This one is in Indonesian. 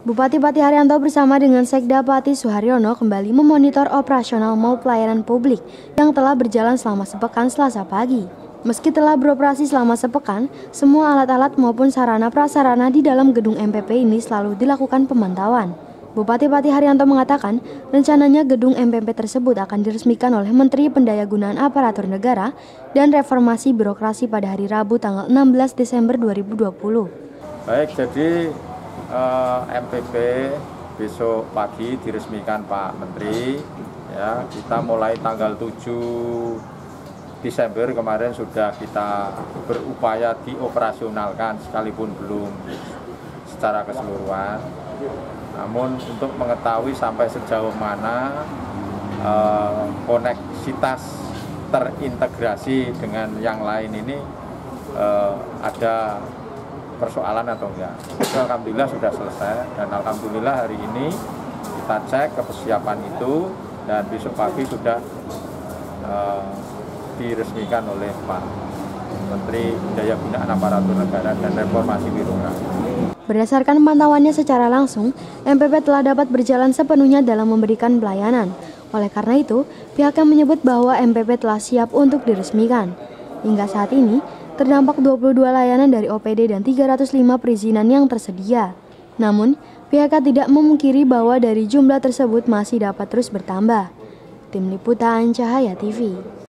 Bupati Pati Haryanto bersama dengan Sekda Pati Suharyono kembali memonitor operasional mau pelayanan publik yang telah berjalan selama sepekan selasa pagi. Meski telah beroperasi selama sepekan, semua alat-alat maupun sarana prasarana di dalam gedung MPP ini selalu dilakukan pemantauan. Bupati Pati Haryanto mengatakan, rencananya gedung MPP tersebut akan diresmikan oleh Menteri Pendayagunaan Aparatur Negara dan Reformasi Birokrasi pada hari Rabu tanggal 16 Desember 2020. Baik, jadi eh, MPP besok pagi diresmikan Pak Menteri ya. Kita mulai tanggal 7 Desember kemarin sudah kita berupaya dioperasionalkan sekalipun belum secara keseluruhan. Namun untuk mengetahui sampai sejauh mana eh, koneksitas terintegrasi dengan yang lain ini eh, ada persoalan atau enggak. Itu alhamdulillah sudah selesai dan alhamdulillah hari ini kita cek kesiapan itu dan besok pagi sudah uh, diresmikan oleh Pak Menteri Daya Gunaan Aparatur Negara dan Reformasi Birokrasi. Berdasarkan pantauannya secara langsung, MPP telah dapat berjalan sepenuhnya dalam memberikan pelayanan. Oleh karena itu, pihaknya menyebut bahwa MPP telah siap untuk diresmikan. Hingga saat ini, terdampak 22 layanan dari OPD dan 305 perizinan yang tersedia. Namun, pihaknya tidak memungkiri bahwa dari jumlah tersebut masih dapat terus bertambah. Tim Liputan Cahaya TV